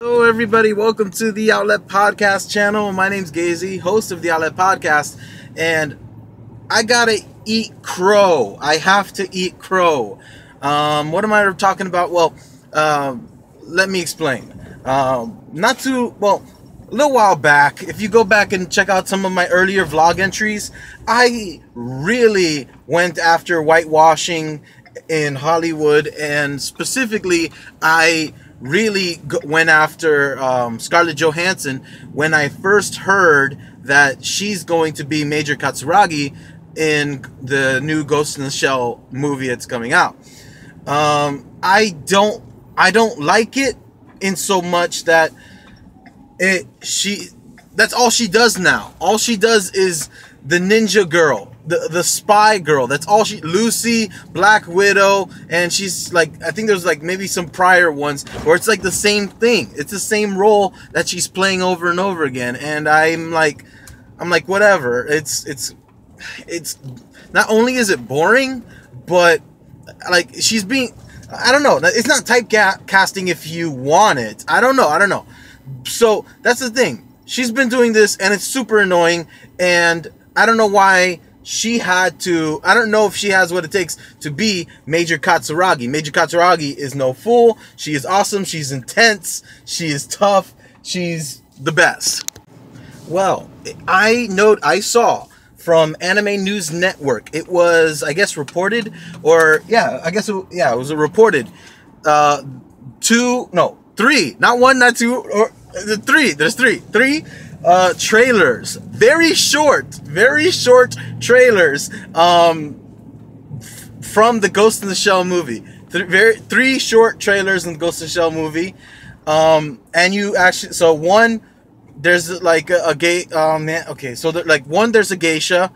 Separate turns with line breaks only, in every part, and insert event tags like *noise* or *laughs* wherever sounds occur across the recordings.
Hello, everybody. Welcome to the Outlet Podcast channel. My name's Geizi, host of the Outlet Podcast, and I gotta eat crow. I have to eat crow. Um, what am I talking about? Well, uh, let me explain. Um, not too well. A little while back, if you go back and check out some of my earlier vlog entries, I really went after whitewashing in Hollywood, and specifically, I really went after um, Scarlett Johansson when I first heard that she's going to be Major Katsuragi in the new Ghost in the Shell movie that's coming out. Um, I don't I don't like it in so much that it she that's all she does now. All she does is the ninja girl the the spy girl. That's all she Lucy, Black Widow, and she's like I think there's like maybe some prior ones where it's like the same thing. It's the same role that she's playing over and over again. And I'm like I'm like whatever. It's it's it's not only is it boring, but like she's being I don't know. It's not typecasting if you want it. I don't know. I don't know. So that's the thing. She's been doing this and it's super annoying and I don't know why she had to I don't know if she has what it takes to be Major Katsuragi. Major Katsuragi is no fool. She is awesome, she's intense, she is tough, she's the best. Well, I note I saw from Anime News Network. It was I guess reported or yeah, I guess it, yeah, it was reported uh two no, three, not one, not two or the three. There's three. Three uh, trailers, very short, very short trailers um, from the Ghost in the Shell movie. Th- very three short trailers in the Ghost in the Shell movie, um, and you actually so one there's like a, a gay um man okay so there, like one there's a geisha,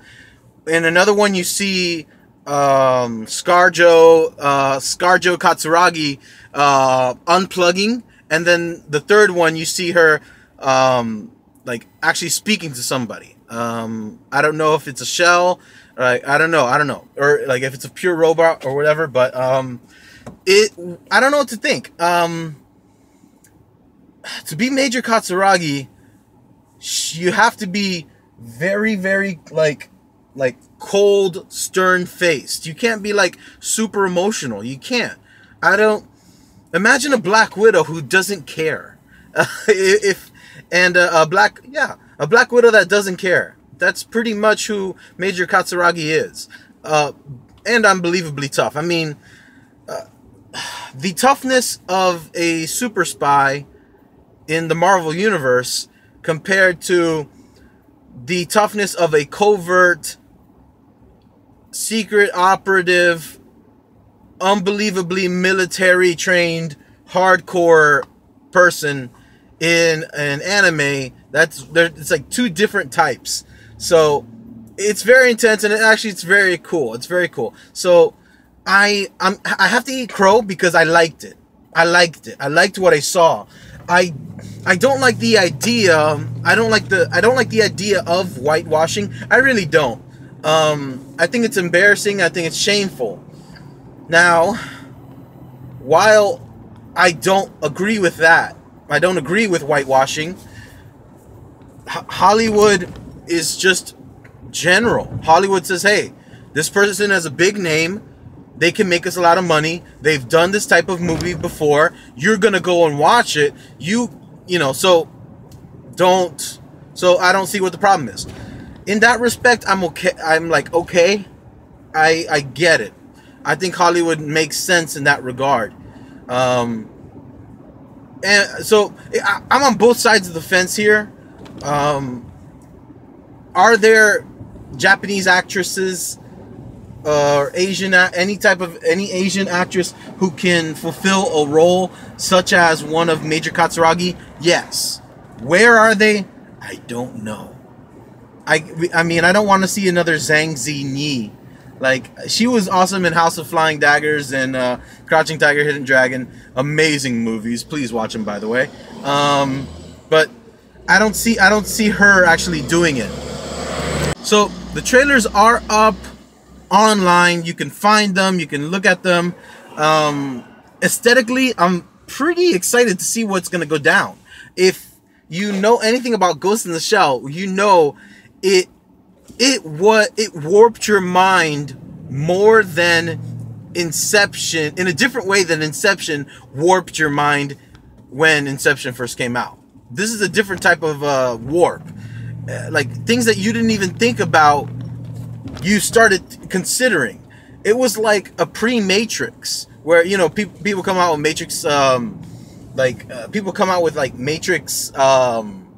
and another one you see um Scarjo uh Scarjo Katsuragi uh unplugging. And then the third one you see her um like actually speaking to somebody. Um, I don't know if it's a shell, right? I don't know. I don't know, or like if it's a pure robot or whatever. But um, it I don't know what to think. Um, to be Major Katsuragi, you have to be very, very like like cold, stern faced. You can't be like super emotional. You can't. I don't. Imagine a Black Widow who doesn't care. *laughs* Uh, if and a, a black yeah a black widow that doesn't care. That's pretty much who major katsuragi is. Uh, and unbelievably tough. I mean uh, *sighs* the toughness of a super spy in the marvel universe compared to the toughness of a covert secret operative unbelievably military trained hardcore person in an anime that's there it's like two different types. So it's very intense and it actually it's very cool. It's very cool. So i i'm i have to eat crow because i liked it. I liked it. I liked what i saw. I i don't like the idea i don't like the i don't like the idea of whitewashing. I really don't. Um i think it's embarrassing. I think it's shameful. Now while i don't agree with that I don't agree with whitewashing. H- Hollywood is just general. Hollywood says, hey, this person has a big name. They can make us a lot of money. They've done this type of movie before. You're going to go and watch it. You, you know, so don't, so I don't see what the problem is. In that respect, I'm okay. I'm like, okay, I, I get it. I think Hollywood makes sense in that regard. Um, and so I, am on both sides of the fence here. Um, are there Japanese actresses or Asian any type of any Asian actress who can fulfill a role such as one of Major Katsuragi? Yes. Where are they? I don't know. I I mean I don't want to see another Zhang Ziyi like she was awesome in House of Flying Daggers and uh, Crouching Tiger, Hidden Dragon. Amazing movies. Please watch them, by the way. Um, but I don't see I don't see her actually doing it. So the trailers are up online. You can find them. You can look at them. Um, aesthetically, I'm pretty excited to see what's gonna go down. If you know anything about Ghost in the Shell, you know it it what it warped your mind more than Inception in a different way than Inception warped your mind when Inception first came out. This is a different type of uh, warp. Uh, like things that you didn't even think about, you started considering. It was like a pre-Matrix, where you know people people come out with Matrix, um, like uh, people come out with like Matrix, um,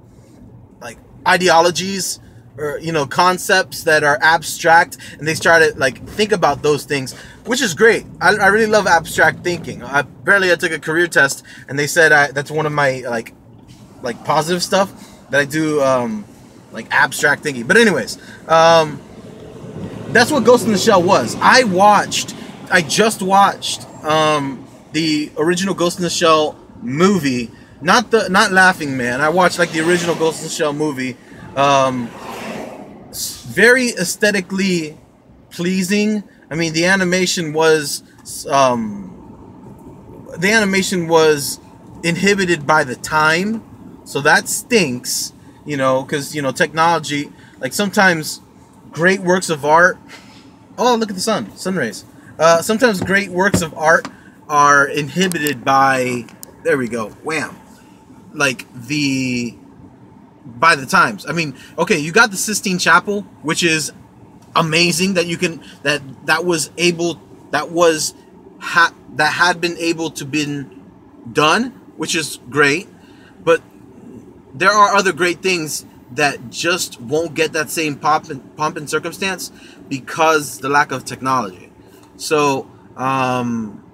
like ideologies or you know concepts that are abstract, and they start to like think about those things, which is great. I, I really love abstract thinking. I, apparently, I took a career test, and they said I, that's one of my like like positive stuff that I do. Um, like abstract thinking. But anyways, um, that's what Ghost in the Shell was. I watched, I just watched um, the original Ghost in the Shell movie, not the not Laughing Man. I watched like the original Ghost in the Shell movie. Um, very aesthetically pleasing. I mean, the animation was um, the animation was inhibited by the time, so that stinks you know, because you know technology. Like sometimes great works of art. Oh, look at the sun, sun rays. Uh, sometimes great works of art are inhibited by. There we go. Wham. Like the by the times. I mean, okay, you got the Sistine Chapel, which is amazing that you can that that was able that was ha, that had been able to been done, which is great. But there are other great things that just won't get that same pop and, pomp and circumstance because the lack of technology. So, um,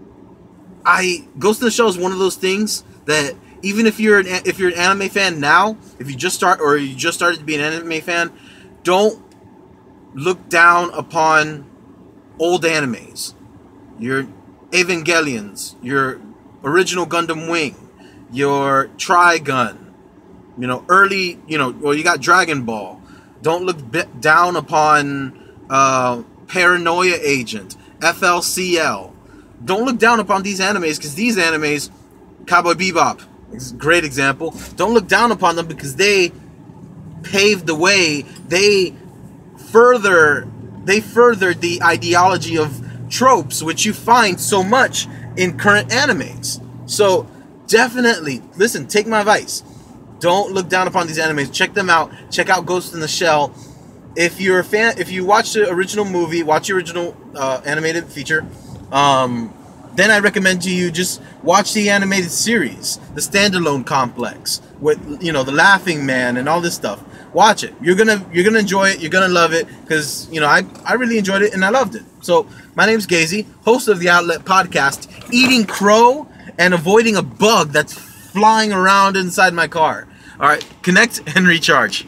I Ghost in the Shell is one of those things that even if you're an if you're an anime fan now, if you just start or you just started to be an anime fan, don't look down upon old animes. Your Evangelions, your original Gundam Wing, your Trigun, you know, early, you know, well, you got Dragon Ball. Don't look down upon uh, Paranoia Agent, FLCL. Don't look down upon these animes because these animes, Cowboy Bebop, great example. Don't look down upon them because they paved the way. They further, they furthered the ideology of tropes, which you find so much in current animes. So definitely, listen, take my advice don't look down upon these animes. Check them out. Check out Ghost in the Shell. If you're a fan, if you watch the original movie, watch the original uh, animated feature. Um, then I recommend to you just watch the animated series, the standalone complex with you know the Laughing Man and all this stuff. Watch it. You're gonna you're gonna enjoy it. You're gonna love it because you know I I really enjoyed it and I loved it. So my name's Geizi, host of the Outlet Podcast, eating crow and avoiding a bug that's flying around inside my car. All right, connect and recharge.